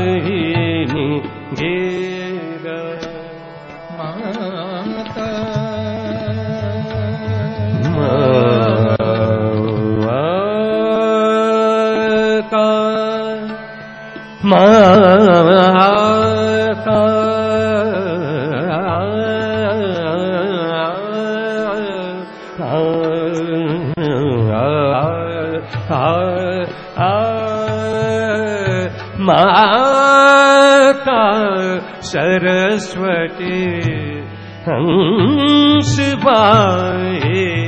ah गीरा म माता सरस्वती हंस बाए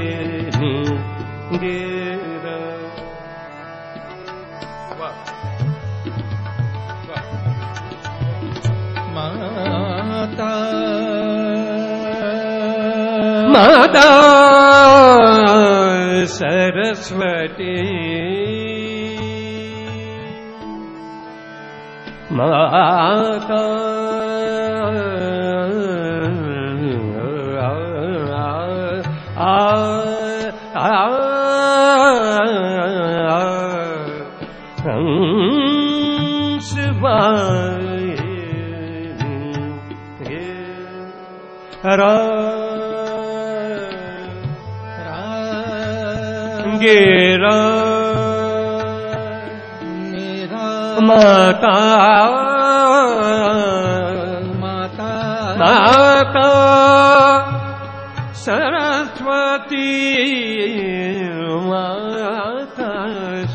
माता। माता सरस्वती। माता Ram, Ram, Ram, माता माता माता सरस्वती माता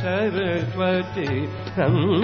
सरस्वती संस्पायिनी